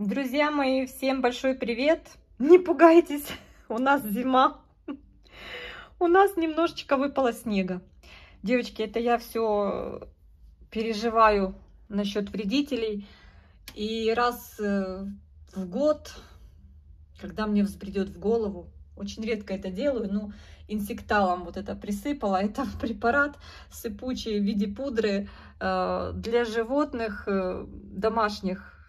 Друзья мои, всем большой привет! Не пугайтесь, у нас зима. У нас немножечко выпало снега. Девочки, это я все переживаю насчет вредителей. И раз э, в год, когда мне взбредет в голову, очень редко это делаю, но инсекталом вот это присыпала. Это препарат сыпучий в виде пудры э, для животных э, домашних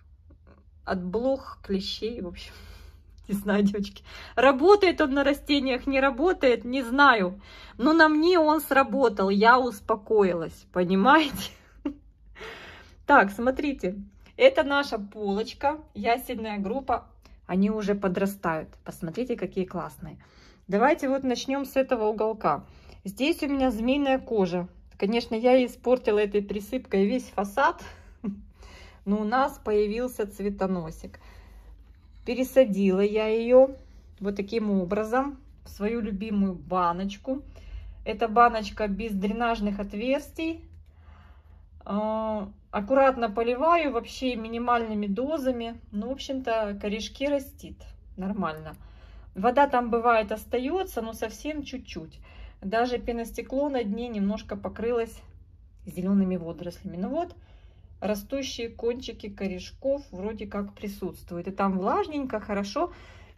от блох, клещей, в общем. Не знаю, девочки. Работает он на растениях, не работает, не знаю. Но на мне он сработал, я успокоилась, понимаете? Так, смотрите, это наша полочка, ясельная группа. Они уже подрастают. Посмотрите, какие классные. Давайте вот начнем с этого уголка. Здесь у меня змеиная кожа. Конечно, я испортила этой присыпкой весь фасад, но у нас появился цветоносик. Пересадила я ее вот таким образом в свою любимую баночку. Это баночка без дренажных отверстий. А, аккуратно поливаю вообще минимальными дозами. Ну, в общем-то, корешки растит нормально. Вода там бывает остается, но совсем чуть-чуть. Даже пеностекло на дне немножко покрылось зелеными водорослями. Ну вот, растущие кончики корешков вроде как присутствуют. И там влажненько, хорошо.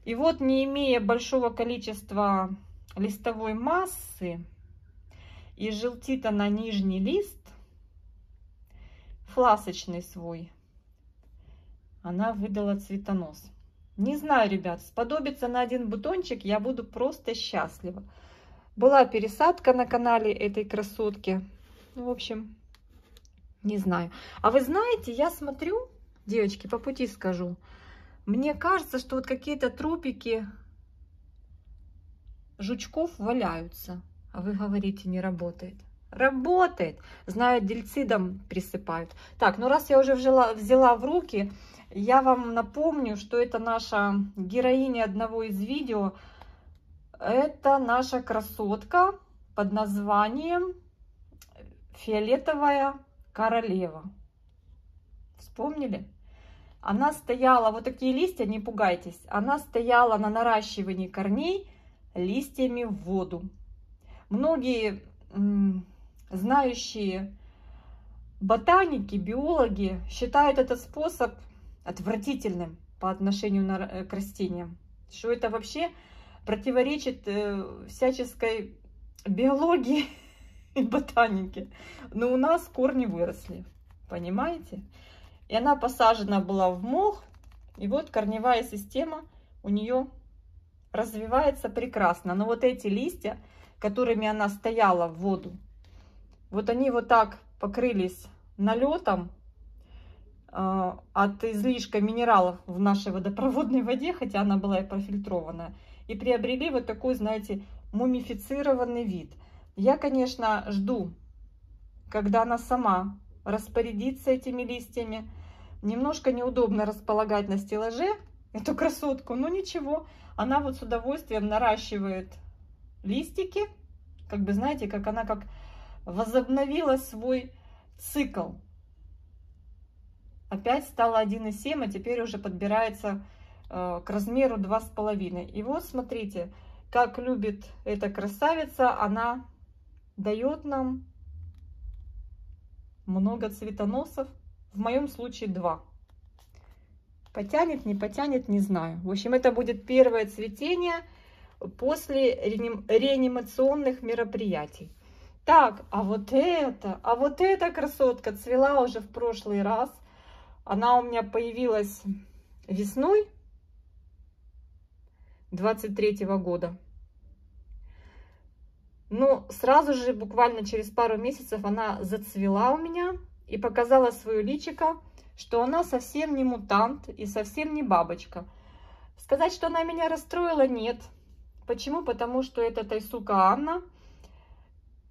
И вот, не имея большого количества листовой массы, и желтит она нижний лист, фласочный свой, она выдала цветонос. Не знаю, ребят, сподобиться на один бутончик я буду просто счастлива. Была пересадка на канале этой красотки. В общем, не знаю. А вы знаете, я смотрю, девочки, по пути скажу. Мне кажется, что вот какие-то трупики жучков валяются. А вы говорите, не работает. Работает. Знаю, дельцидом присыпают. Так, ну раз я уже взяла, взяла в руки, я вам напомню, что это наша героиня одного из видео. Это наша красотка под названием фиолетовая королева. Вспомнили? Она стояла, вот такие листья, не пугайтесь, она стояла на наращивании корней листьями в воду. Многие знающие ботаники, биологи считают этот способ отвратительным по отношению э, к растениям. Что это вообще противоречит э, всяческой биологии ботаники. Но у нас корни выросли, понимаете? И она посажена была в мох, и вот корневая система у нее развивается прекрасно. Но вот эти листья, которыми она стояла в воду, вот они вот так покрылись налетом э, от излишка минералов в нашей водопроводной воде, хотя она была и профильтрованная, и приобрели вот такой, знаете, мумифицированный вид – я, конечно, жду, когда она сама распорядится этими листьями. Немножко неудобно располагать на стеллаже эту красотку, но ничего. Она вот с удовольствием наращивает листики. Как бы, знаете, как она как возобновила свой цикл. Опять стала 1,7, а теперь уже подбирается э, к размеру 2,5. И вот смотрите, как любит эта красавица, она дает нам много цветоносов. В моем случае два. Потянет, не потянет, не знаю. В общем, это будет первое цветение после реанимационных мероприятий. Так, а вот это, а вот эта красотка цвела уже в прошлый раз. Она у меня появилась весной 23 -го года. Но сразу же, буквально через пару месяцев, она зацвела у меня и показала свое личико, что она совсем не мутант и совсем не бабочка. Сказать, что она меня расстроила, нет. Почему? Потому что это Тайсука Анна.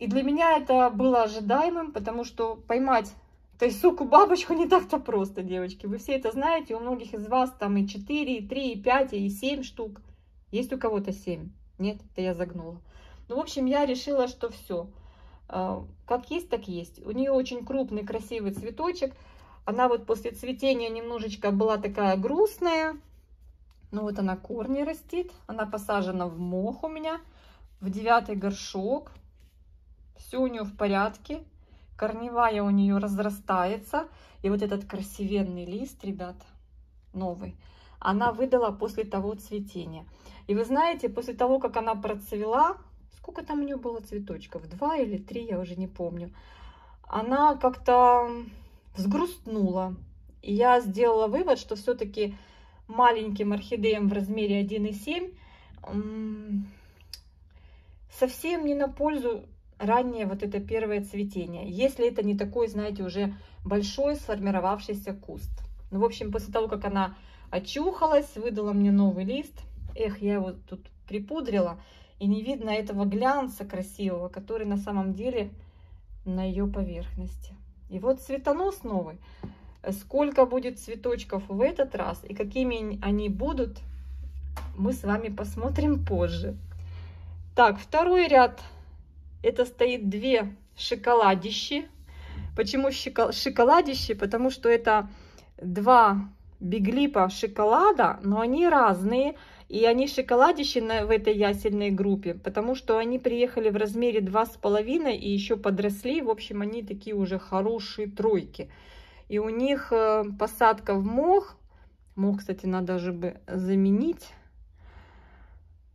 И для меня это было ожидаемым, потому что поймать Тайсуку бабочку не так-то просто, девочки. Вы все это знаете, у многих из вас там и 4, и 3, и 5, и 7 штук. Есть у кого-то 7? Нет, это я загнула. Ну, в общем, я решила, что все. А, как есть, так есть. У нее очень крупный, красивый цветочек. Она вот после цветения немножечко была такая грустная. Ну вот она корни растит. Она посажена в мох у меня, в девятый горшок. Все у нее в порядке. Корневая у нее разрастается. И вот этот красивенный лист, ребят, новый, она выдала после того цветения. И вы знаете, после того, как она процвела, сколько там у нее было цветочков? Два или три, я уже не помню. Она как-то взгрустнула. И я сделала вывод, что все-таки маленьким орхидеям в размере 1,7 совсем не на пользу раннее вот это первое цветение, если это не такой, знаете, уже большой сформировавшийся куст. Ну, в общем, после того, как она очухалась, выдала мне новый лист, эх, я его тут припудрила, и не видно этого глянца красивого, который на самом деле на ее поверхности. И вот цветонос новый. Сколько будет цветочков в этот раз и какими они будут, мы с вами посмотрим позже. Так, второй ряд. Это стоит две шоколадищи. Почему шоколадищи? Потому что это два биглипа шоколада, но они разные. И они шоколадищи в этой ясельной группе, потому что они приехали в размере 2,5 и еще подросли. В общем, они такие уже хорошие тройки. И у них э, посадка в мох. Мох, кстати, надо же бы заменить.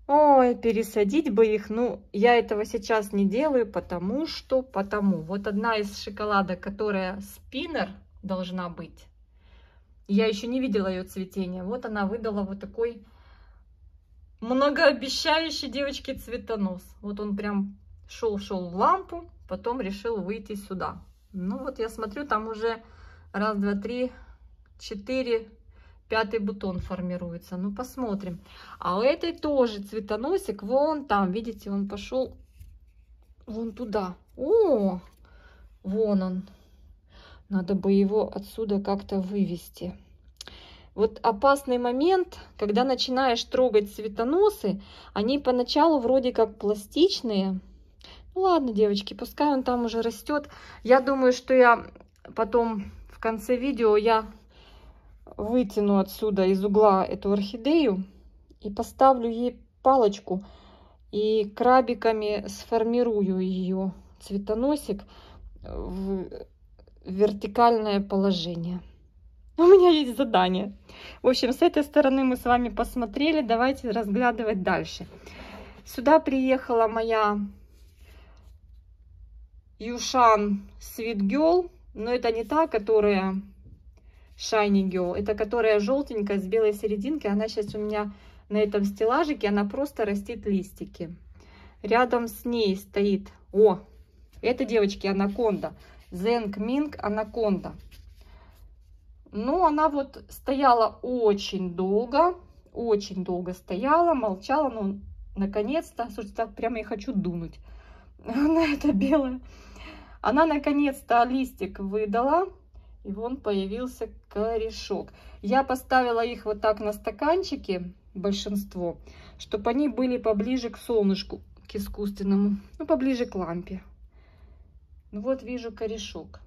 Ой, пересадить бы их. Ну, я этого сейчас не делаю, потому что, потому. Вот одна из шоколадок, которая спиннер должна быть. Я еще не видела ее цветения. Вот она выдала вот такой многообещающий девочки цветонос. Вот он прям шел-шел в лампу, потом решил выйти сюда. Ну вот я смотрю, там уже раз, два, три, четыре, пятый бутон формируется. Ну посмотрим. А у этой тоже цветоносик вон там, видите, он пошел вон туда. О, вон он. Надо бы его отсюда как-то вывести. Вот опасный момент, когда начинаешь трогать цветоносы, они поначалу вроде как пластичные. Ну ладно, девочки, пускай он там уже растет. Я думаю, что я потом в конце видео я вытяну отсюда из угла эту орхидею и поставлю ей палочку и крабиками сформирую ее цветоносик в вертикальное положение. У меня есть задание. В общем, с этой стороны мы с вами посмотрели. Давайте разглядывать дальше. Сюда приехала моя Юшан Sweet Girl. Но это не та, которая Shiny Girl. Это которая желтенькая с белой серединкой. Она сейчас у меня на этом стеллажике. Она просто растит листики. Рядом с ней стоит... О, это, девочки, анаконда. Зенг Минг анаконда. Ну, она вот стояла очень долго, очень долго стояла, молчала, но ну, наконец-то, слушайте, так прямо я хочу дунуть на это белое. Она наконец-то листик выдала, и вон появился корешок. Я поставила их вот так на стаканчике, большинство, чтобы они были поближе к солнышку, к искусственному, ну, поближе к лампе. Ну вот вижу корешок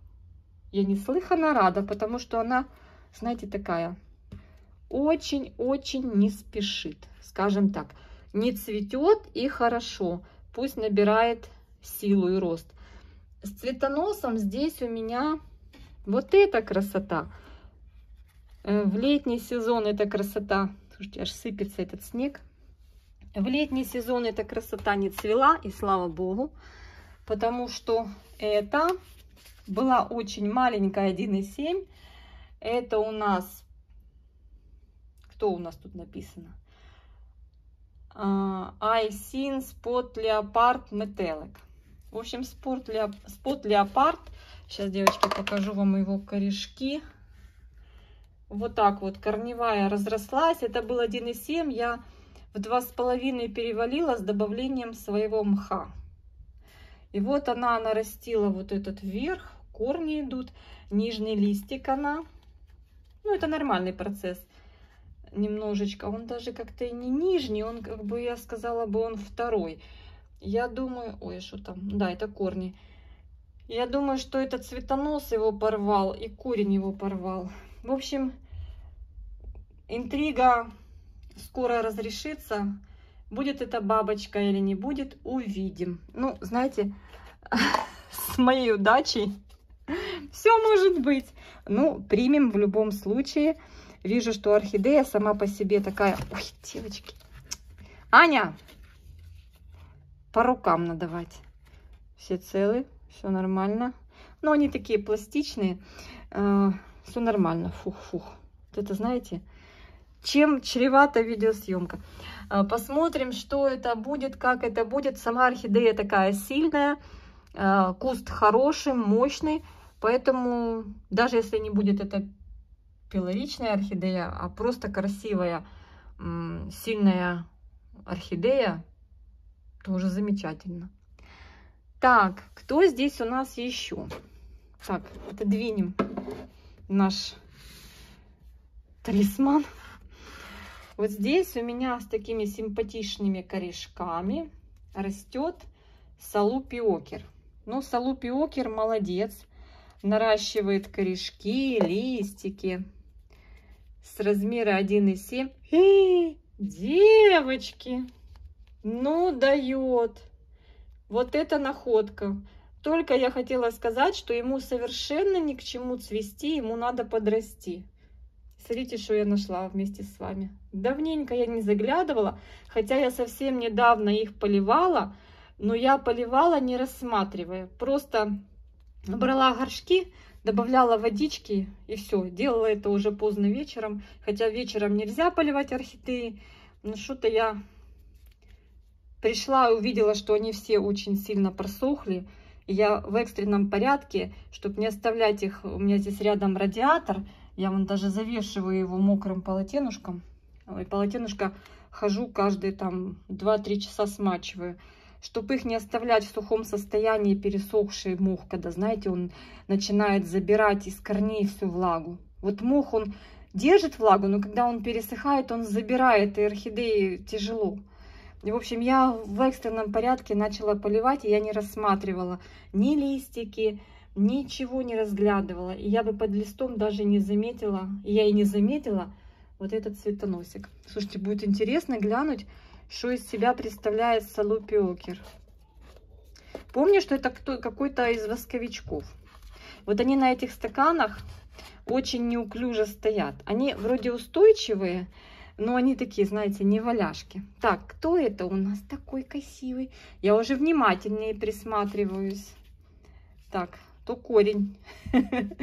я неслыханно рада, потому что она, знаете, такая очень-очень не спешит, скажем так. Не цветет и хорошо, пусть набирает силу и рост. С цветоносом здесь у меня вот эта красота. Э, в летний сезон эта красота, слушайте, аж сыпется этот снег. В летний сезон эта красота не цвела, и слава богу, потому что это была очень маленькая 1,7. Это у нас, кто у нас тут написано? Айсин Spot Leopard Metallic. В общем, спорт леоп... спот леопард. Сейчас, девочки, покажу вам его корешки. Вот так вот корневая разрослась. Это был 1,7. Я в 2,5 перевалила с добавлением своего мха. И вот она нарастила вот этот вверх корни идут, нижний листик она. Ну, это нормальный процесс. Немножечко. Он даже как-то и не нижний, он, как бы я сказала бы, он второй. Я думаю... Ой, что там? Да, это корни. Я думаю, что этот цветонос его порвал и корень его порвал. В общем, интрига скоро разрешится. Будет эта бабочка или не будет, увидим. Ну, знаете, с моей удачей все может быть. Ну, примем в любом случае. Вижу, что орхидея сама по себе такая... Ой, девочки. Аня, по рукам надавать. Все целы, все нормально. Но они такие пластичные. Э, все нормально. Фух-фух. Это, знаете, чем чревата видеосъемка. Э, посмотрим, что это будет, как это будет. Сама орхидея такая сильная. Э, куст хороший, мощный. Поэтому даже если не будет это пилоричная орхидея, а просто красивая, сильная орхидея, тоже замечательно. Так, кто здесь у нас еще? Так, отодвинем наш талисман. Вот здесь у меня с такими симпатичными корешками растет салупиокер. Ну, салупиокер молодец наращивает корешки, листики с размера 1,7. Девочки, ну дает. Вот это находка. Только я хотела сказать, что ему совершенно ни к чему цвести, ему надо подрасти. Смотрите, что я нашла вместе с вами. Давненько я не заглядывала, хотя я совсем недавно их поливала, но я поливала не рассматривая. Просто Брала горшки, добавляла водички и все. Делала это уже поздно вечером. Хотя вечером нельзя поливать орхидеи. Но что-то я пришла и увидела, что они все очень сильно просохли. И я в экстренном порядке, чтобы не оставлять их, у меня здесь рядом радиатор. Я вон даже завешиваю его мокрым полотенушком. И полотенушко хожу каждые там 2-3 часа смачиваю чтобы их не оставлять в сухом состоянии, пересохший мох, когда, знаете, он начинает забирать из корней всю влагу. Вот мох, он держит влагу, но когда он пересыхает, он забирает, и орхидеи тяжело. И, в общем, я в экстренном порядке начала поливать, и я не рассматривала ни листики, ничего не разглядывала. И я бы под листом даже не заметила, я и не заметила вот этот цветоносик. Слушайте, будет интересно глянуть, что из себя представляет салупиокер. Помню, что это какой-то из восковичков. Вот они на этих стаканах очень неуклюже стоят. Они вроде устойчивые, но они такие, знаете, не валяшки. Так, кто это у нас такой красивый? Я уже внимательнее присматриваюсь. Так, то корень.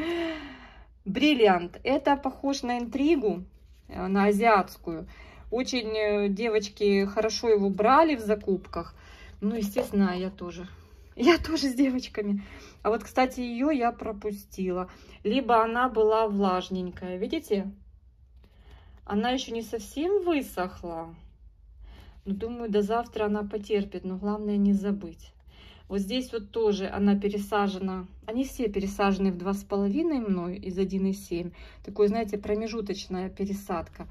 Бриллиант. Это похож на интригу, э, на азиатскую. Очень э, девочки хорошо его брали в закупках. Ну, естественно, я тоже. Я тоже с девочками. А вот, кстати, ее я пропустила. Либо она была влажненькая. Видите? Она еще не совсем высохла. Но думаю, до завтра она потерпит. Но главное не забыть. Вот здесь вот тоже она пересажена. Они все пересажены в 2,5 мной из 1,7. Такой, знаете, промежуточная пересадка.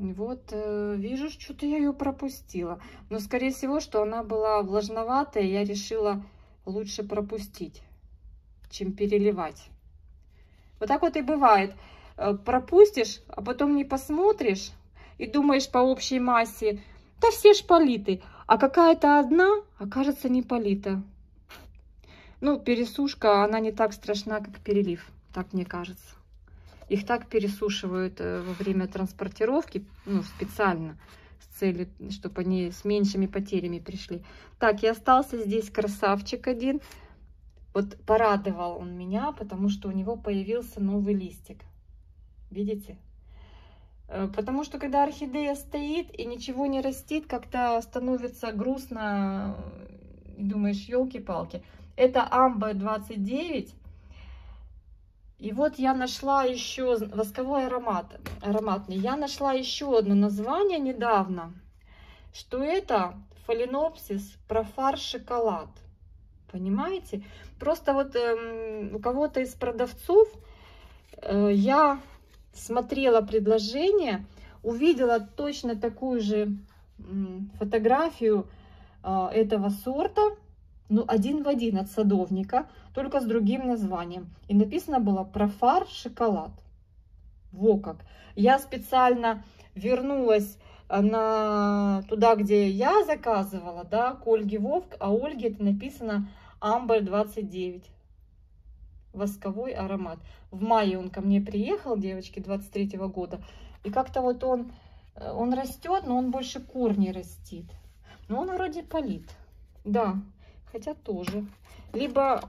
Вот, э, вижу, что-то я ее пропустила. Но, скорее всего, что она была влажноватая, я решила лучше пропустить, чем переливать. Вот так вот и бывает. Э, пропустишь, а потом не посмотришь и думаешь по общей массе, да все ж политы, а какая-то одна окажется не полита. Ну, пересушка, она не так страшна, как перелив, так мне кажется. Их так пересушивают э, во время транспортировки, ну, специально, с целью, чтобы они с меньшими потерями пришли. Так, и остался здесь красавчик один. Вот порадовал он меня, потому что у него появился новый листик. Видите? Э, потому что когда орхидея стоит и ничего не растит, как-то становится грустно. Думаешь, елки-палки. Это амба 29. И вот я нашла еще восковой аромат, ароматный. Я нашла еще одно название недавно, что это фаленопсис профар шоколад. Понимаете? Просто вот э, у кого-то из продавцов э, я смотрела предложение, увидела точно такую же э, фотографию э, этого сорта ну, один в один от садовника, только с другим названием. И написано было профар шоколад. Во как. Я специально вернулась э, на туда, где я заказывала, да, к Ольге Вовк, а Ольге это написано Амбер 29. Восковой аромат. В мае он ко мне приехал, девочки, 23 -го года. И как-то вот он, э, он растет, но он больше корни растит. Но он вроде полит. Да, хотя тоже. Либо,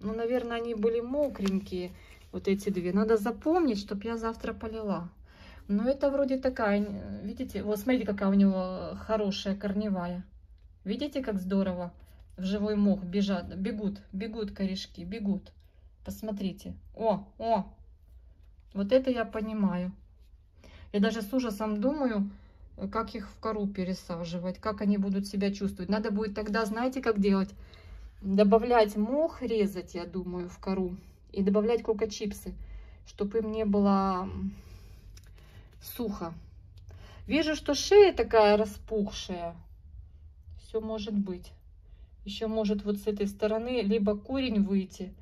ну, наверное, они были мокренькие, вот эти две. Надо запомнить, чтобы я завтра полила. Но это вроде такая, видите, вот смотрите, какая у него хорошая корневая. Видите, как здорово в живой мох бежат, бегут, бегут корешки, бегут. Посмотрите. О, о, вот это я понимаю. Я даже с ужасом думаю, как их в кору пересаживать, как они будут себя чувствовать. Надо будет тогда, знаете, как делать? Добавлять мох, резать, я думаю, в кору. И добавлять кока-чипсы, чтобы им не было сухо. Вижу, что шея такая распухшая. Все может быть. Еще может вот с этой стороны либо корень выйти.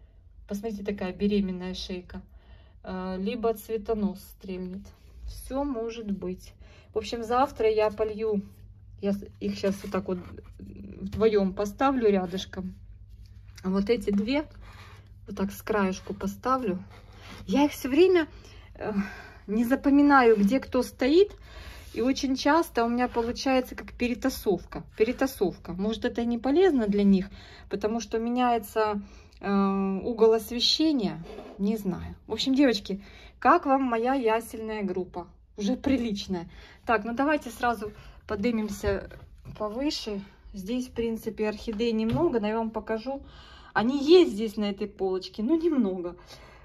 Посмотрите, такая беременная шейка. А, либо цветонос стрельнет. Все может быть. В общем, завтра я полью, я их сейчас вот так вот вдвоем поставлю рядышком. А вот эти две, вот так с краешку поставлю. Я их все время э, не запоминаю, где кто стоит. И очень часто у меня получается как перетасовка. Перетасовка. Может, это не полезно для них, потому что меняется э, угол освещения. Не знаю. В общем, девочки, как вам моя ясельная группа? Уже приличная. Так, ну давайте сразу поднимемся повыше. Здесь, в принципе, орхидей немного, но я вам покажу. Они есть здесь на этой полочке, но немного.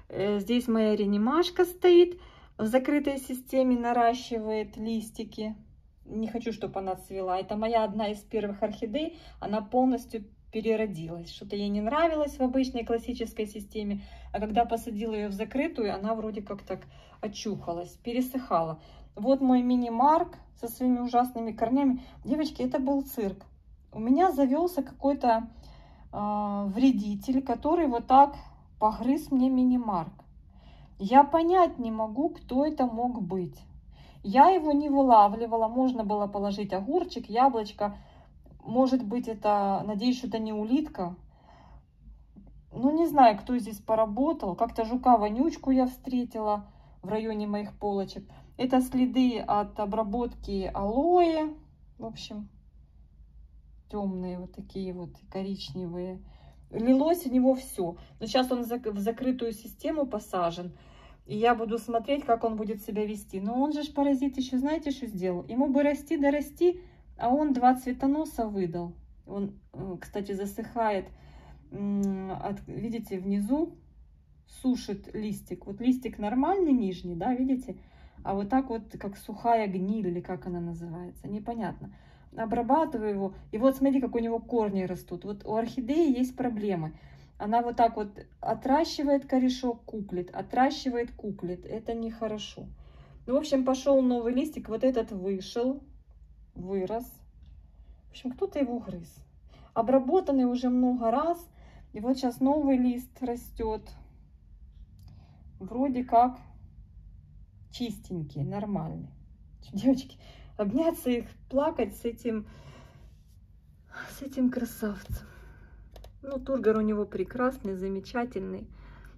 Э, здесь моя ренимашка стоит в закрытой системе, наращивает листики. Не хочу, чтобы она цвела. Это моя одна из первых орхидей. Она полностью переродилась. Что-то ей не нравилось в обычной классической системе. А когда посадила ее в закрытую, она вроде как так очухалась, пересыхала. Вот мой мини-марк со своими ужасными корнями. Девочки, это был цирк. У меня завелся какой-то э, вредитель, который вот так погрыз мне мини-марк. Я понять не могу, кто это мог быть. Я его не вылавливала, можно было положить огурчик, яблочко. Может быть, это, надеюсь, что это не улитка. Ну, не знаю, кто здесь поработал. Как-то жука-вонючку я встретила в районе моих полочек. Это следы от обработки алоэ. В общем, темные вот такие вот коричневые. Лилось у него все. Но сейчас он в закрытую систему посажен. И я буду смотреть, как он будет себя вести. Но он же ж паразит еще, знаете, что сделал? Ему бы расти да расти, а он два цветоноса выдал. Он, э, кстати, засыхает. От, видите, внизу сушит листик. Вот листик нормальный нижний, да, видите? А вот так вот, как сухая гниль, или как она называется, непонятно. Обрабатываю его, и вот смотри, как у него корни растут. Вот у орхидеи есть проблемы. Она вот так вот отращивает корешок, куклит, отращивает, куклит. Это нехорошо. Ну, в общем, пошел новый листик, вот этот вышел, вырос. В общем, кто-то его грыз. Обработанный уже много раз. И вот сейчас новый лист растет. Вроде как чистенький, нормальный. Девочки, обняться их, плакать с этим, с этим красавцем. Ну, тургор у него прекрасный, замечательный.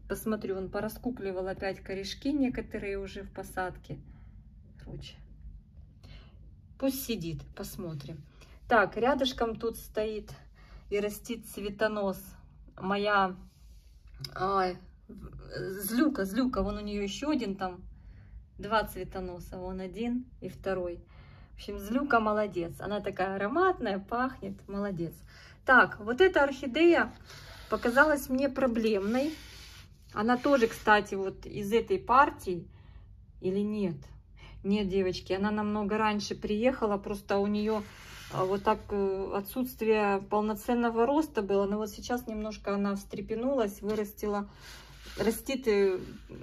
Посмотрю, он пораскукливал опять корешки некоторые уже в посадке. Короче, пусть сидит, посмотрим. Так, рядышком тут стоит и растит цветонос. Моя ай, злюка, злюка, вон у нее еще один там два цветоноса, вон один и второй. В общем, злюка молодец. Она такая ароматная, пахнет, молодец. Так, вот эта орхидея показалась мне проблемной. Она тоже, кстати, вот из этой партии или нет? Нет, девочки, она намного раньше приехала, просто у нее а, вот так э, отсутствие полноценного роста было. Но вот сейчас немножко она встрепенулась, вырастила растит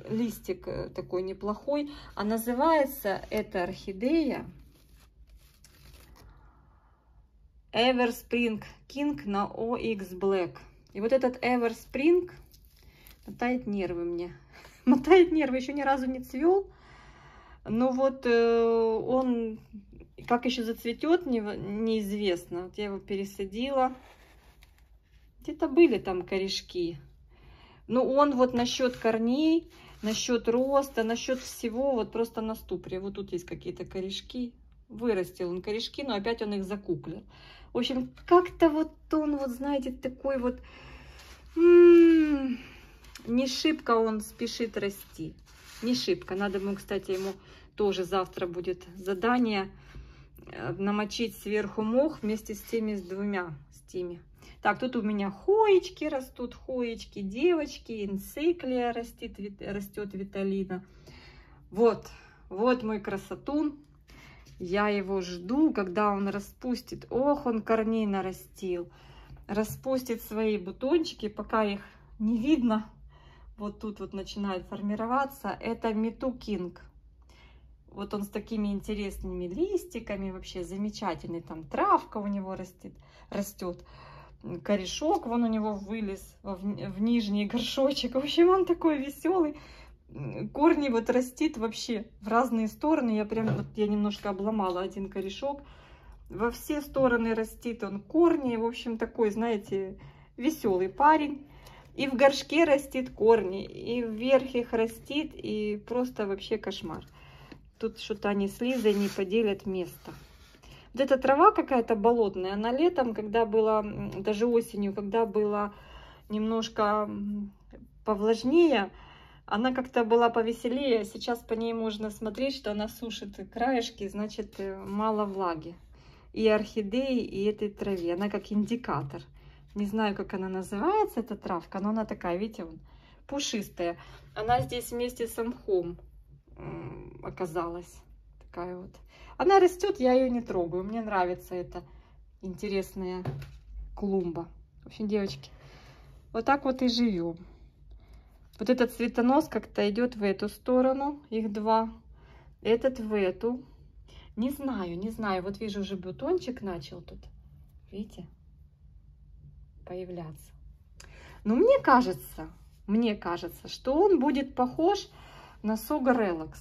листик э, такой неплохой. А называется эта орхидея Everspring King на OX Black. И вот этот Everspring мотает нервы мне. Мотает нервы, еще ни разу не цвел. Но вот э, он, как еще зацветет, не, неизвестно. Вот я его пересадила. Где-то были там корешки. Но он вот насчет корней, насчет роста, насчет всего, вот просто на ступре. Вот тут есть какие-то корешки. Вырастил он корешки, но опять он их закуклил. В общем, как-то вот он, вот знаете, такой вот... М -м -м, не шибко он спешит расти. Не шибко. Надо ему, кстати, ему тоже завтра будет задание э, намочить сверху мох вместе с теми, с двумя, с теми. Так, тут у меня хоечки растут, хоечки, девочки, инциклия растет, растет виталина. Вот, вот мой красотун. Я его жду, когда он распустит. Ох, он корней нарастил. Распустит свои бутончики, пока их не видно. Вот тут вот начинает формироваться. Это Мету Кинг. Вот он с такими интересными листиками, вообще замечательный. Там травка у него растет. растет. Корешок вон у него вылез в, в нижний горшочек. В общем, он такой веселый корни вот растит вообще в разные стороны. Я прям, вот я немножко обломала один корешок. Во все стороны растит он корни. В общем, такой, знаете, веселый парень. И в горшке растит корни, и вверх их растит, и просто вообще кошмар. Тут что-то они с Лизой не поделят место. Вот эта трава какая-то болотная, она летом, когда было, даже осенью, когда было немножко повлажнее, она как-то была повеселее. Сейчас по ней можно смотреть, что она сушит краешки, значит, э, мало влаги. И орхидеи, и этой траве. Она как индикатор. Не знаю, как она называется, эта травка, но она такая, видите, вон, пушистая. Она здесь вместе с мхом оказалась. Такая вот. Она растет, я ее не трогаю. Мне нравится эта интересная клумба. В общем, девочки, вот так вот и живем. Вот этот цветонос как-то идет в эту сторону, их два. Этот в эту. Не знаю, не знаю. Вот вижу, уже бутончик начал тут. Видите? Появляться. Но мне кажется, мне кажется, что он будет похож на Сога Relax.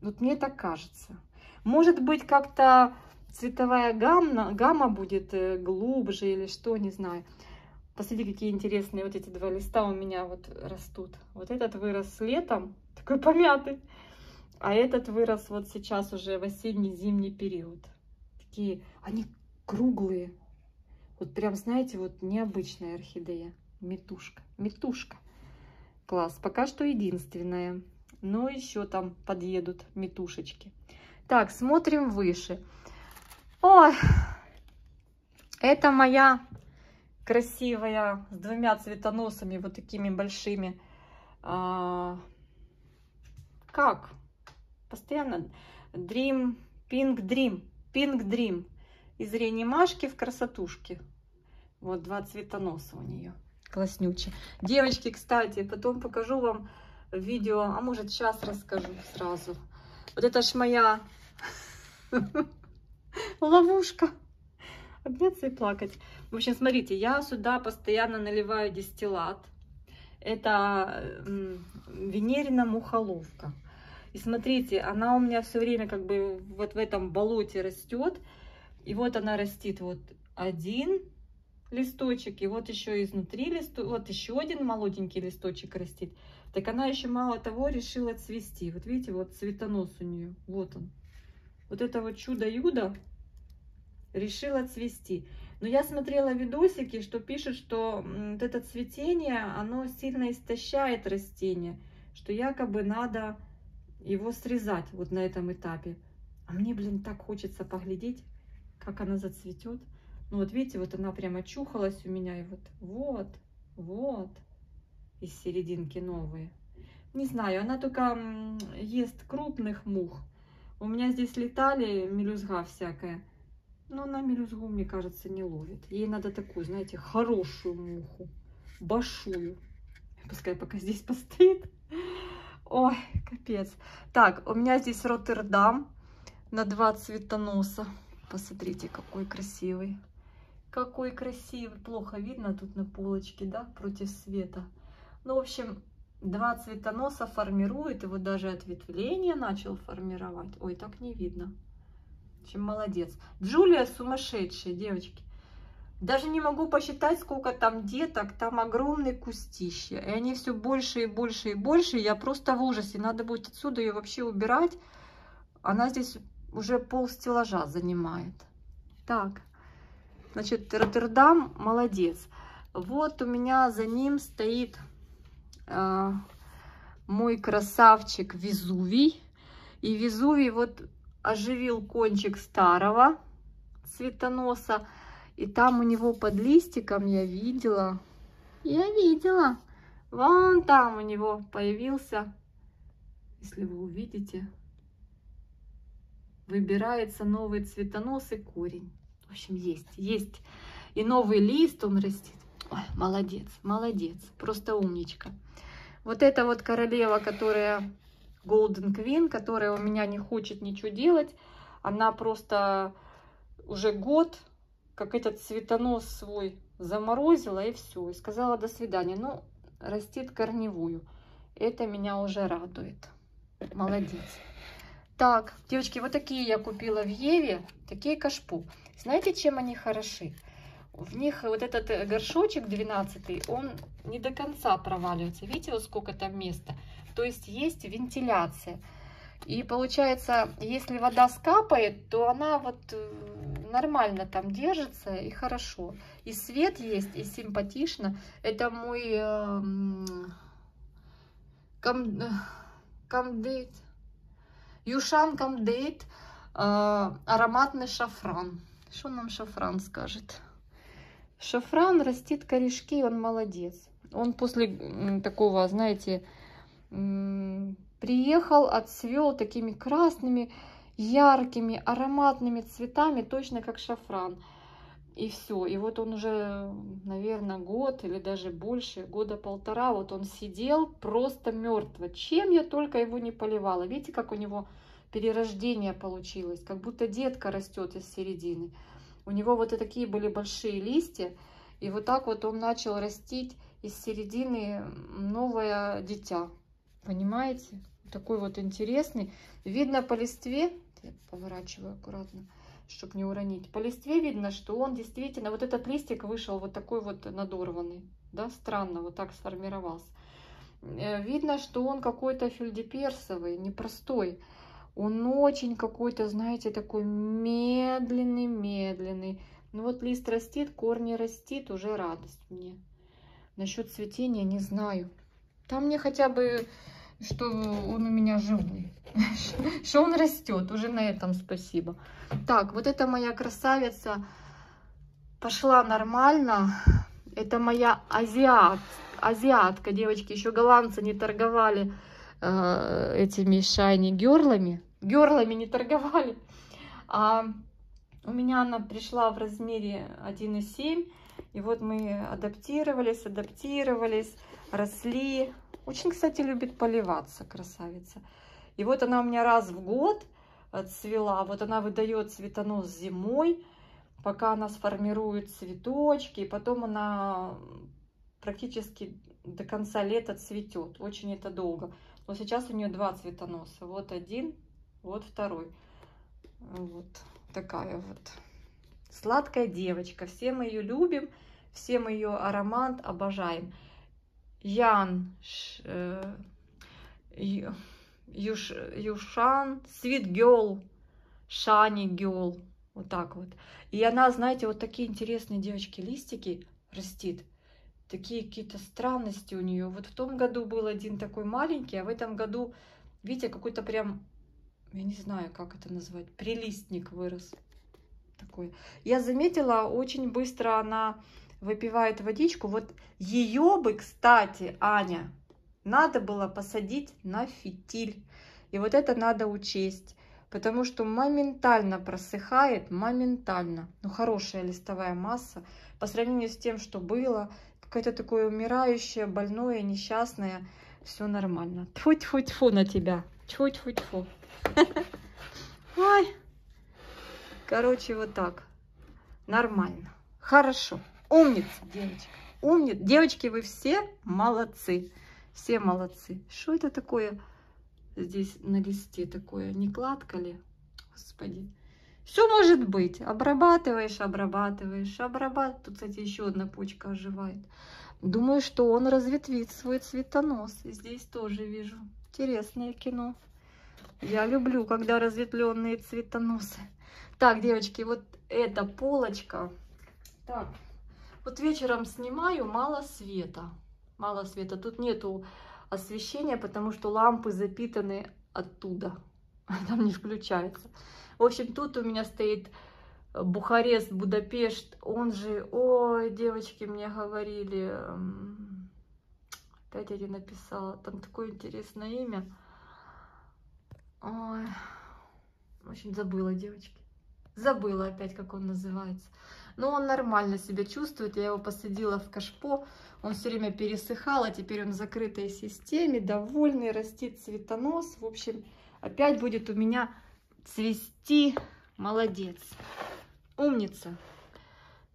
Вот мне так кажется. Может быть, как-то цветовая гамма, гамма будет э, глубже или что, не знаю. Посмотрите, какие интересные вот эти два листа у меня вот растут. Вот этот вырос летом, такой помятый. А этот вырос вот сейчас уже в осенний-зимний период. Такие, они круглые. Вот прям, знаете, вот необычная орхидея. Метушка, метушка. Класс. Пока что единственная. Но еще там подъедут метушечки. Так, смотрим выше. Ой, это моя красивая, с двумя цветоносами, вот такими большими. А, как? Постоянно Dream, Pink Dream, Pink Dream. Из реанимашки в красотушке. Вот два цветоноса у нее. Класснючие. Девочки, кстати, потом покажу вам видео, а может сейчас расскажу сразу. Вот это ж моя ловушка обняться и плакать. В общем, смотрите, я сюда постоянно наливаю дистиллат. Это венерина мухоловка. И смотрите, она у меня все время как бы вот в этом болоте растет. И вот она растит вот один листочек, и вот еще изнутри листок, вот еще один молоденький листочек растит. Так она еще мало того решила цвести. Вот видите, вот цветонос у нее, вот он. Вот это вот чудо-юдо решила цвести. Но я смотрела видосики, что пишут, что вот это цветение, оно сильно истощает растение, что якобы надо его срезать вот на этом этапе. А мне, блин, так хочется поглядеть, как она зацветет. Ну вот видите, вот она прямо чухалась у меня, и вот, вот, вот, из серединки новые. Не знаю, она только ест крупных мух. У меня здесь летали мелюзга всякая. Но она мелюзгу, мне кажется, не ловит. Ей надо такую, знаете, хорошую муху. Большую. Пускай пока здесь постоит. Ой, капец. Так, у меня здесь Роттердам на два цветоноса. Посмотрите, какой красивый. Какой красивый. Плохо видно тут на полочке, да, против света. Ну, в общем, два цветоноса формирует. И вот даже ответвление начал формировать. Ой, так не видно. Общем, молодец. Джулия сумасшедшая, девочки. Даже не могу посчитать, сколько там деток. Там огромные кустища. И они все больше и больше и больше. Я просто в ужасе. Надо будет отсюда ее вообще убирать. Она здесь уже пол стеллажа занимает. Так, значит, Роттердам молодец. Вот у меня за ним стоит э, мой красавчик Везувий. И Везувий вот оживил кончик старого цветоноса. И там у него под листиком я видела, я видела, вон там у него появился, если вы увидите, выбирается новый цветонос и корень. В общем, есть, есть. И новый лист он растет. Ой, молодец, молодец, просто умничка. Вот эта вот королева, которая Golden Queen, которая у меня не хочет ничего делать, она просто уже год как этот цветонос свой заморозила и все. И сказала до свидания. Ну, растит корневую. Это меня уже радует. Молодец. Так, девочки, вот такие я купила в Еве. Такие кашпу. Знаете, чем они хороши? В них вот этот горшочек 12, он не до конца проваливается. Видите, вот сколько там места? То есть есть вентиляция. И получается, если вода скапает, то она вот э, нормально там держится и хорошо. И свет есть, и симпатично. Это мой э, кам, камдейт, Юшан камдейт, э, ароматный шафран. Что нам шафран скажет? Шафран растит корешки, он молодец. Он после такого, знаете, приехал, отцвел такими красными, яркими, ароматными цветами, точно как шафран. И все. И вот он уже, наверное, год или даже больше, года полтора, вот он сидел просто мертво. Чем я только его не поливала. Видите, как у него перерождение получилось, как будто детка растет из середины. У него вот и такие были большие листья, и вот так вот он начал растить из середины новое дитя. Понимаете? такой вот интересный. Видно по листве, я поворачиваю аккуратно, чтобы не уронить. По листве видно, что он действительно, вот этот листик вышел вот такой вот надорванный, да, странно вот так сформировался. Э, видно, что он какой-то фельдеперсовый, непростой. Он очень какой-то, знаете, такой медленный-медленный. Ну вот лист растит, корни растит, уже радость мне. Насчет цветения не знаю. Там мне хотя бы что он у меня живой, что он растет. Уже на этом спасибо. Так, вот это моя красавица пошла нормально. Это моя азиат, азиатка, девочки. Еще голландцы не торговали э, этими шайни герлами. Герлами не торговали. А у меня она пришла в размере 1,7. И вот мы адаптировались, адаптировались, росли. Очень, кстати, любит поливаться, красавица. И вот она у меня раз в год цвела. Вот она выдает цветонос зимой, пока она сформирует цветочки. И потом она практически до конца лета цветет. Очень это долго. Но сейчас у нее два цветоноса. Вот один, вот второй. Вот такая вот сладкая девочка. Все мы ее любим, все мы ее аромат обожаем. Ян, э, Юш, Юшан, Sweet Girl, Shiny Girl. Вот так вот. И она, знаете, вот такие интересные девочки листики растит. Такие какие-то странности у нее. Вот в том году был один такой маленький, а в этом году, видите, какой-то прям, я не знаю, как это назвать, прилистник вырос. Такой. Я заметила, очень быстро она выпивает водичку. Вот ее бы, кстати, Аня, надо было посадить на фитиль. И вот это надо учесть, потому что моментально просыхает, моментально. Ну, хорошая листовая масса по сравнению с тем, что было. Какое-то такое умирающее, больное, несчастное. Все нормально. Тьфу-тьфу-тьфу на тебя. Тьфу-тьфу-тьфу. Ой. Короче, вот так. Нормально. Хорошо. Умница, девочка. Умница. Девочки, вы все молодцы. Все молодцы. Что это такое здесь на листе такое? Не кладка ли? Господи. Все может быть. Обрабатываешь, обрабатываешь, обрабатываешь. Тут, кстати, еще одна почка оживает. Думаю, что он разветвит свой цветонос. Здесь тоже вижу. Интересное кино. Я люблю, когда разветвленные цветоносы. Так, девочки, вот эта полочка. Так, вот вечером снимаю, мало света. Мало света. Тут нету освещения, потому что лампы запитаны оттуда. Там не включается. В общем, тут у меня стоит Бухарест, Будапешт. Он же, ой, девочки мне говорили, опять я не написала, там такое интересное имя. Ой, очень забыла, девочки. Забыла опять, как он называется. Но он нормально себя чувствует. Я его посадила в кашпо. Он все время пересыхал, а теперь он в закрытой системе, довольный, растит цветонос. В общем, опять будет у меня цвести. Молодец. Умница.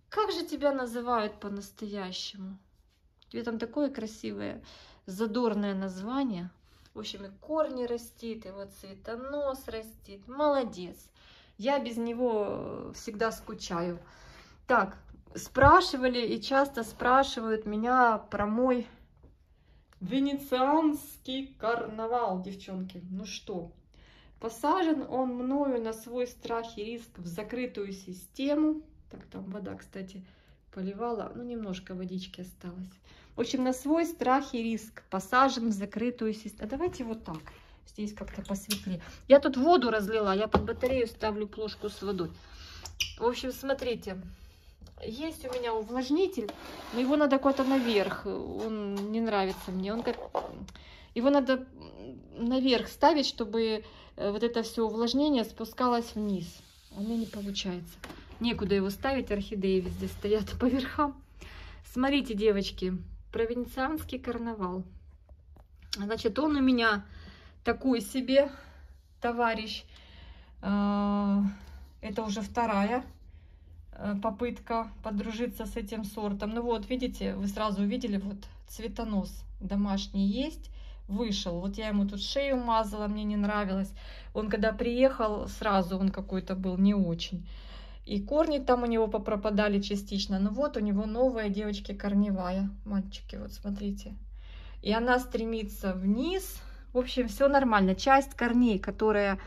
Как же тебя называют по-настоящему? Тебе там такое красивое, задорное название. В общем, и корни растит, и вот цветонос растит. Молодец. Я без него всегда скучаю. Так, спрашивали и часто спрашивают меня про мой венецианский карнавал, девчонки. Ну что, посажен он мною на свой страх и риск в закрытую систему. Так, там вода, кстати, поливала, ну, немножко водички осталось. В общем, на свой страх и риск посажен в закрытую систему. А давайте вот так, здесь как-то посветлее. Я тут воду разлила, я под батарею ставлю плошку с водой. В общем, смотрите, есть у меня увлажнитель, но его надо куда-то наверх. Он не нравится мне. Он как... Его надо наверх ставить, чтобы вот это все увлажнение спускалось вниз. У меня не получается. Некуда его ставить, орхидеи везде стоят по верхам. Смотрите, девочки, провинцианский карнавал. Значит, он у меня такой себе товарищ. А, это уже вторая Э, попытка подружиться с этим сортом. Ну вот, видите, вы сразу увидели, вот цветонос домашний есть, вышел. Вот я ему тут шею мазала, мне не нравилось. Он когда приехал, сразу он какой-то был не очень. И корни там у него попропадали частично. Ну вот у него новая девочки корневая. Мальчики, вот смотрите. И она стремится вниз. В общем, все нормально. Часть корней, которая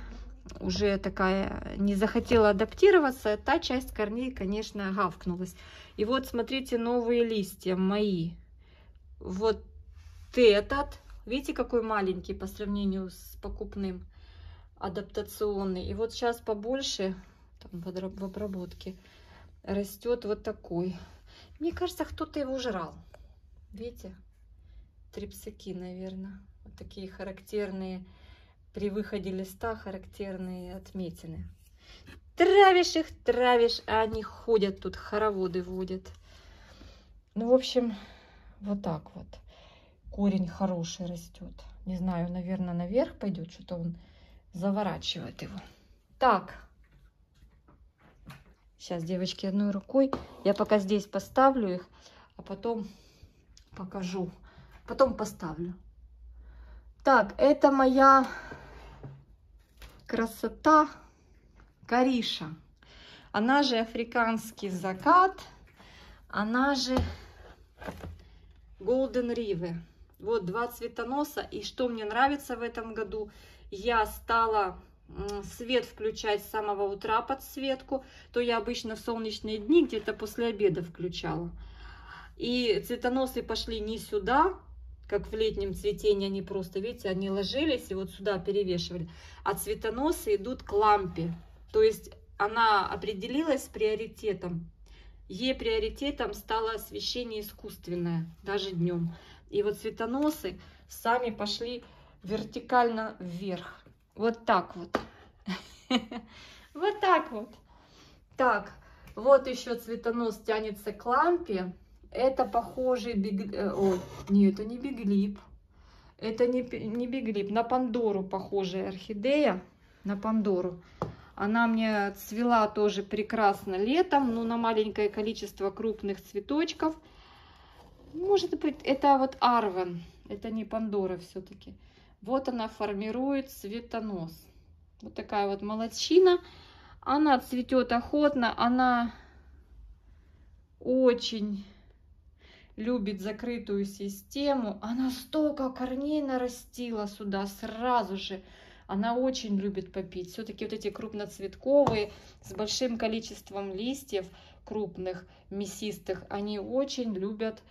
уже такая не захотела адаптироваться, та часть корней, конечно, гавкнулась. И вот смотрите, новые листья мои. Вот этот, видите, какой маленький по сравнению с покупным, адаптационный. И вот сейчас побольше, там в обработке, растет вот такой. Мне кажется, кто-то его жрал. Видите? Трипсаки, наверное. Вот такие характерные при выходе листа характерные отметины. Травишь их, травишь, а они ходят тут, хороводы водят. Ну, в общем, вот так вот. Корень хороший растет. Не знаю, наверное, наверх пойдет. Что-то он заворачивает его. Так. Сейчас, девочки, одной рукой. Я пока здесь поставлю их, а потом покажу. Потом поставлю. Так, это моя красота Кариша. Она же африканский закат, она же Golden River. Вот два цветоноса. И что мне нравится в этом году, я стала свет включать с самого утра подсветку, то я обычно в солнечные дни где-то после обеда включала. И цветоносы пошли не сюда, как в летнем цветении они просто, видите, они ложились и вот сюда перевешивали. А цветоносы идут к лампе. То есть она определилась приоритетом. Ей приоритетом стало освещение искусственное, даже днем. И вот цветоносы сами пошли вертикально вверх. Вот так вот. Вот так вот. Так, вот еще цветонос тянется к лампе. Это похожий биг... Э, ой, нет, это не биглип. Это не, не биглип. На Пандору похожая орхидея. На Пандору. Она мне цвела тоже прекрасно летом, но на маленькое количество крупных цветочков. Может быть, это вот Арвен, это не Пандора все-таки. Вот она формирует цветонос. Вот такая вот молодчина. Она цветет охотно, она очень любит закрытую систему. Она столько корней нарастила сюда сразу же. Она очень любит попить. Все-таки вот эти крупноцветковые с большим количеством листьев крупных, мясистых, они очень любят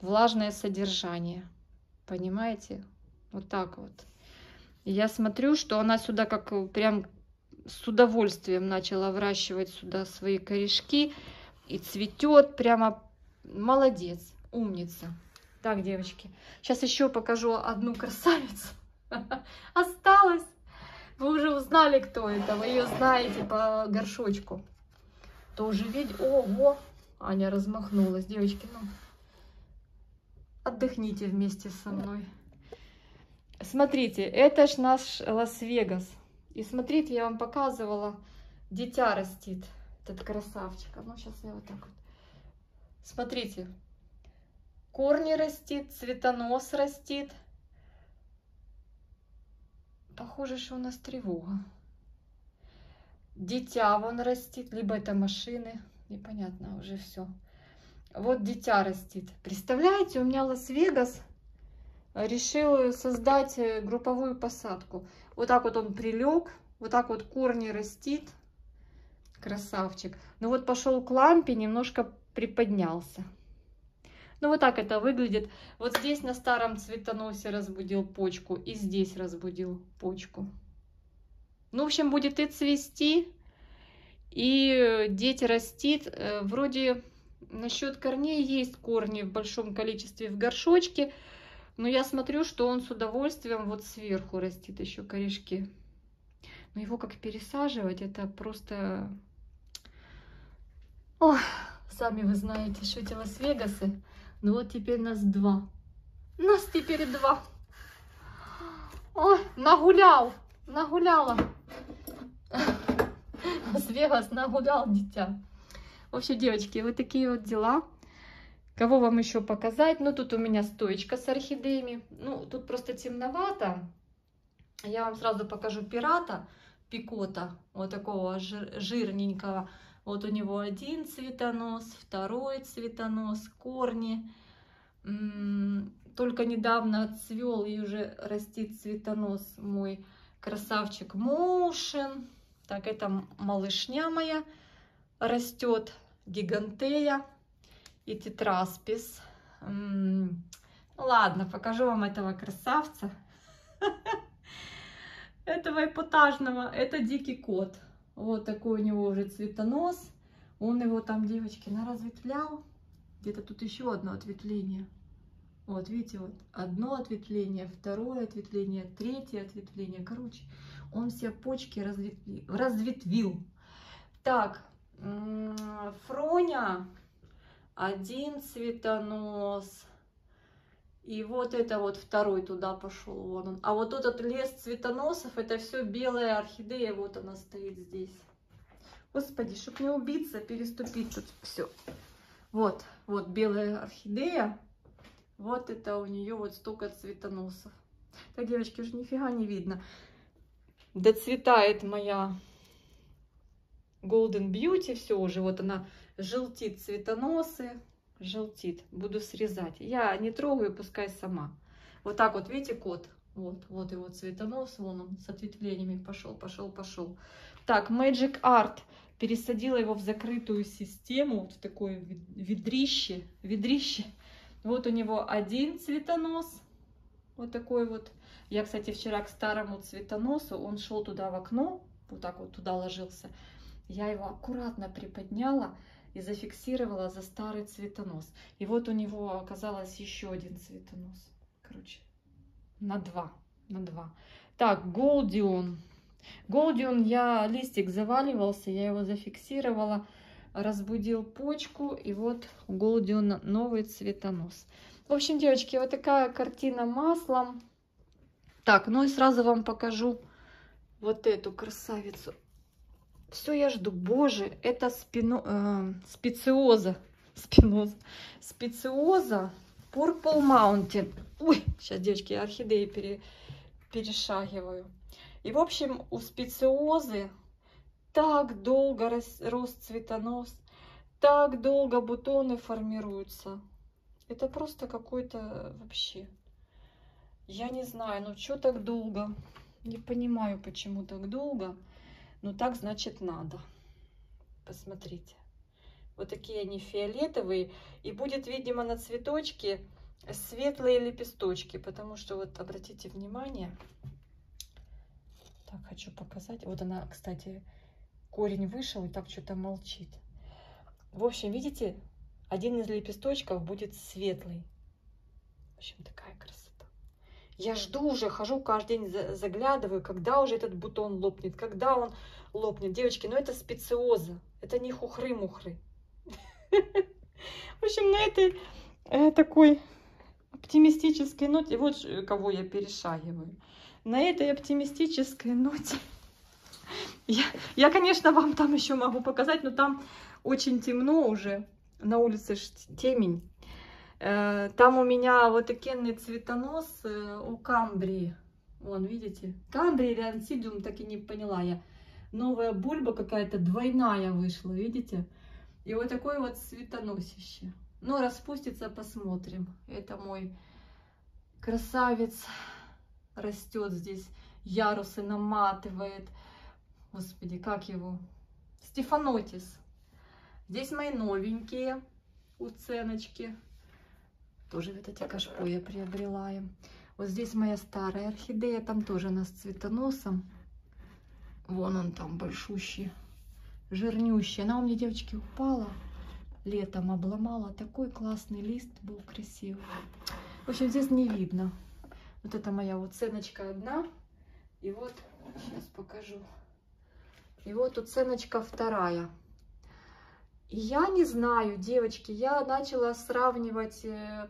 влажное содержание. Понимаете? Вот так вот. Я смотрю, что она сюда как прям с удовольствием начала выращивать сюда свои корешки. И цветет прямо молодец, умница. Так, девочки, сейчас еще покажу одну красавицу. Осталось. Вы уже узнали, кто это. Вы ее знаете по горшочку. Тоже видите. Ого! Аня размахнулась. Девочки, ну, отдохните вместе со мной. Смотрите, это ж наш Лас-Вегас. И смотрите, я вам показывала, дитя растит, этот красавчик. А ну, сейчас я вот так вот. Смотрите, корни растит, цветонос растит. Похоже, что у нас тревога. Дитя вон растит, либо это машины, непонятно уже все. Вот дитя растит. Представляете, у меня Лас-Вегас решил создать э, групповую посадку. Вот так вот он прилег, вот так вот корни растит. Красавчик. Ну вот пошел к лампе, немножко приподнялся. Ну вот так это выглядит. Вот здесь на старом цветоносе разбудил почку и здесь разбудил почку. Ну, в общем, будет и цвести, и дети растит. Э, вроде насчет корней есть корни в большом количестве в горшочке. Но я смотрю, что он с удовольствием вот сверху растит еще корешки. Но его как пересаживать, это просто... Ох, сами вы знаете, что эти Лас-Вегасы. Ну вот теперь нас два. Нас теперь два. Ой, нагулял, нагуляла. Лас-Вегас нагулял дитя. В общем, девочки, вот такие вот дела. Кого вам еще показать? Ну, тут у меня стоечка с орхидеями. Ну, тут просто темновато. Я вам сразу покажу пирата, пикота, вот такого жир жирненького. Вот у него один цветонос, второй цветонос, корни. Только недавно цвел и уже растит цветонос мой красавчик Моушен. Так, это малышня моя растет, гигантея и тетраспис. Ладно, покажу вам этого красавца. Этого эпатажного. Это дикий кот. Вот такой у него уже цветонос. Он его там, девочки, наразветвлял. Где-то тут еще одно ответвление. Вот, видите, вот одно ответвление, второе ответвление, третье ответвление. Короче, он все почки разветвил. разветвил. Так, Фроня один цветонос. И вот это вот второй туда пошел, вон он. А вот этот лес цветоносов, это все белая орхидея, вот она стоит здесь. Господи, чтобы не убиться, переступить тут все. Вот, вот белая орхидея. Вот это у нее вот столько цветоносов. Так, девочки, уже нифига не видно. Доцветает моя Golden Beauty, все уже, вот она желтит цветоносы, желтит. Буду срезать. Я не трогаю, пускай сама. Вот так вот, видите, кот? Вот, вот его цветонос, вон он с ответвлениями пошел, пошел, пошел. Так, Magic Art. Пересадила его в закрытую систему, вот в такое ведрище, ведрище. Вот у него один цветонос, вот такой вот. Я, кстати, вчера к старому цветоносу, он шел туда в окно, вот так вот туда ложился. Я его аккуратно приподняла, и зафиксировала за старый цветонос. И вот у него оказалось еще один цветонос. Короче, на два. На два. Так, Голдион. Голдион, я листик заваливался, я его зафиксировала, разбудил почку, и вот у Голдиона новый цветонос. В общем, девочки, вот такая картина маслом. Так, ну и сразу вам покажу вот эту красавицу. Все я жду. Боже, это спино... э, специоза. Спиноза. Специоза Purple Mountain. Ой, сейчас, девочки, я орхидеи пере... перешагиваю. И, в общем, у специозы так долго рос, рос цветонос, так долго бутоны формируются. Это просто какой-то вообще... Я не знаю, ну что так долго? Не понимаю, почему так долго. Но так значит надо. Посмотрите. Вот такие они фиолетовые. И будет, видимо, на цветочке светлые лепесточки. Потому что вот обратите внимание. Так, хочу показать. Вот она, кстати, корень вышел и так что-то молчит. В общем, видите, один из лепесточков будет светлый. В общем, такая красота. Я жду уже, хожу каждый день, заглядываю, когда уже этот бутон лопнет, когда он лопнет. Девочки, ну это специоза, это не хухры-мухры. В общем, на этой э, такой оптимистической ноте, вот кого я перешагиваю. На этой оптимистической ноте я, я, конечно, вам там еще могу показать, но там очень темно уже, на улице темень. Э, там у меня вот такенный цветонос э, у камбрии. Вон, видите? Камбрия или ансидиум, так и не поняла я. Новая бульба какая-то двойная вышла, видите? И вот такой вот цветоносище. Ну, распустится, посмотрим. Это мой красавец. Растет здесь, ярусы наматывает. Господи, как его? Стефанотис. Здесь мои новенькие уценочки. Тоже в этой кашпо я приобрела им. Вот здесь моя старая орхидея, там тоже она с цветоносом. Вон он там большущий, жирнющий. Она у меня, девочки, упала летом, обломала. Такой классный лист был красивый. В общем, здесь не видно. Вот это моя уценочка одна. И вот, сейчас покажу. И вот уценочка вторая. Я не знаю, девочки, я начала сравнивать э,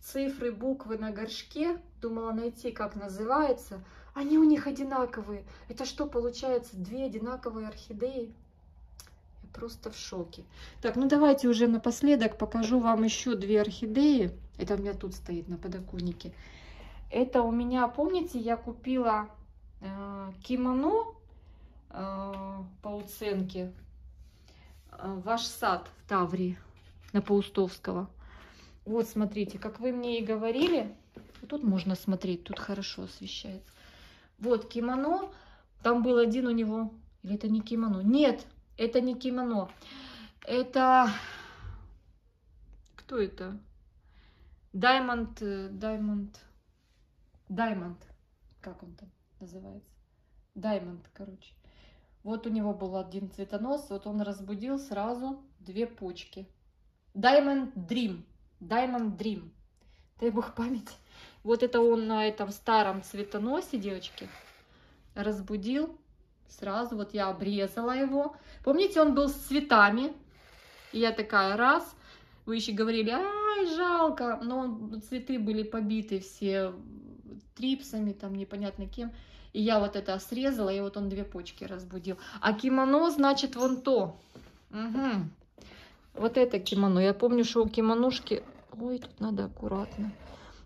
цифры, буквы на горшке, думала найти, как называется. Они у них одинаковые. Это что, получается, две одинаковые орхидеи? Я просто в шоке. Так, ну давайте уже напоследок покажу вам еще две орхидеи. Это у меня тут стоит на подоконнике. Это у меня, помните, я купила э, кимоно э, по уценке ваш сад в Таврии на Паустовского. Вот, смотрите, как вы мне и говорили, тут можно смотреть, тут хорошо освещается. Вот кимоно, там был один у него, или это не кимоно? Нет, это не кимоно. Это, кто это? Даймонд, Даймонд, Даймонд, как он там называется? Даймонд, короче. Вот у него был один цветонос, вот он разбудил сразу две почки. Diamond Dream. Diamond Dream. Дай бог память. Вот это он на этом старом цветоносе, девочки, разбудил сразу. Вот я обрезала его. Помните, он был с цветами. И я такая, раз. Вы еще говорили, ай, жалко. Но цветы были побиты все трипсами, там непонятно кем. И я вот это срезала, и вот он две почки разбудил. А кимоно, значит, вон то. Угу. Вот это кимоно. Я помню, что у кимонушки... Ой, тут надо аккуратно.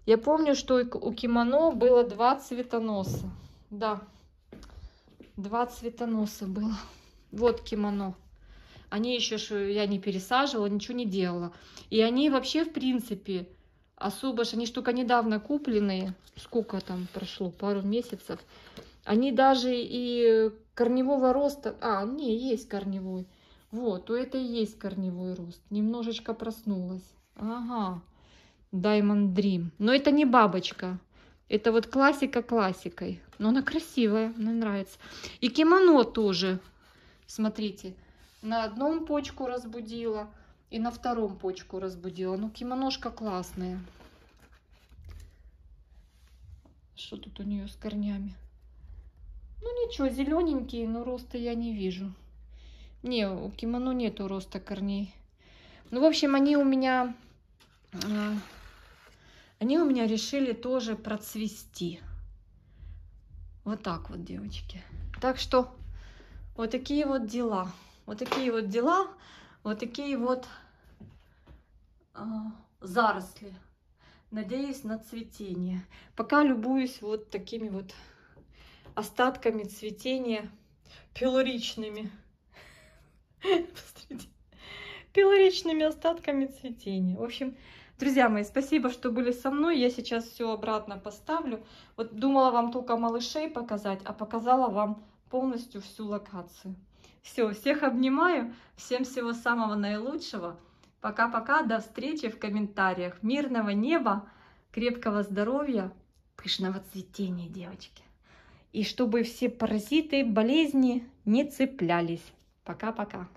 Я помню, что у кимоно было два цветоноса. Да, два цветоноса было. Вот кимоно. Они еще, я не пересаживала, ничего не делала. И они вообще, в принципе, особо ж, они только недавно купленные, сколько там прошло, пару месяцев, они даже и корневого роста, а, не, есть корневой, вот, то это и есть корневой рост, немножечко проснулась, ага, Diamond Dream, но это не бабочка, это вот классика классикой, но она красивая, мне нравится, и кимоно тоже, смотрите, на одном почку разбудила, и на втором почку разбудила. Ну, кимоношка классная. Что тут у нее с корнями? Ну, ничего, зелененькие, но роста я не вижу. Не, у кимоно нету роста корней. Ну, в общем, они у меня... А, они у меня решили тоже процвести. Вот так вот, девочки. Так что Вот такие вот дела. Вот такие вот дела. Вот такие вот заросли. Надеюсь на цветение. Пока любуюсь вот такими вот остатками цветения пилоричными. Пилоричными остатками цветения. В общем, друзья мои, спасибо, что были со мной. Я сейчас все обратно поставлю. Вот думала вам только малышей показать, а показала вам полностью всю локацию. Все, всех обнимаю. Всем всего самого наилучшего. Пока-пока, до встречи в комментариях. Мирного неба, крепкого здоровья, пышного цветения, девочки. И чтобы все паразиты, болезни не цеплялись. Пока-пока.